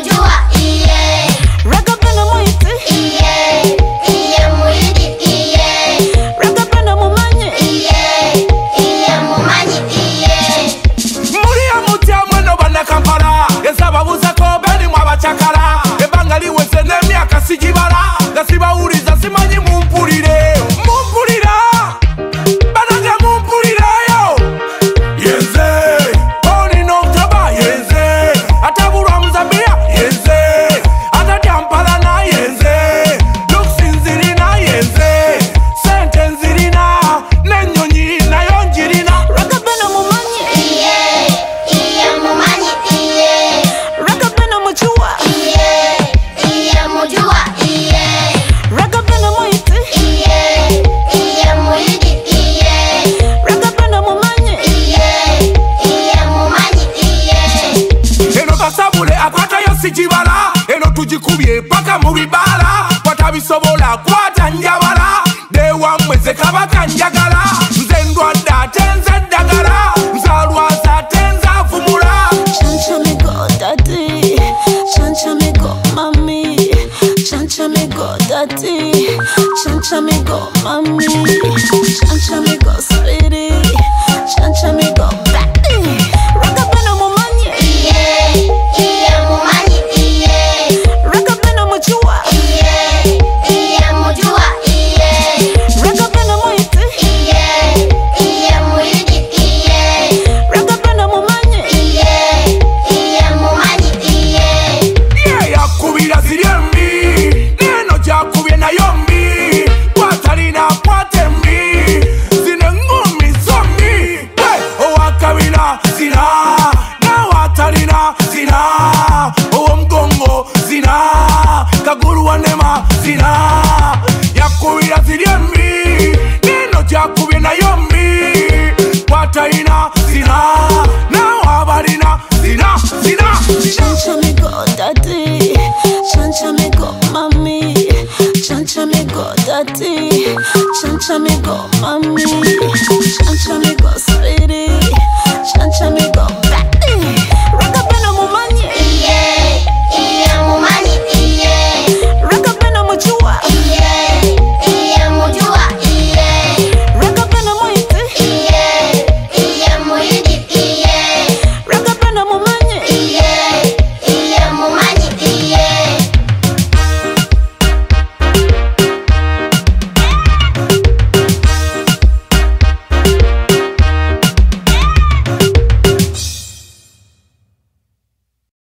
kujua iye rakapenda mwiti iye iye muidi iye rakapenda mumanyi iye iye mumanyi iye mulia mutya mwendo bana kampala ezababuzako beni mwabachakala ebanga liweze nemyaka sijibala gasibauli tugikubye paka mu bibaala watabisobola kwata njabala dewa mweze kabaka njagala nze ndwadde ate nze eddagala nzalwaza ate nze afumula Chancha me go, mami. Chancha me go, sweet. yakubira ziri embi n'intoki na yombi mbi zina nawe abalina zina zina chanchamego mami mami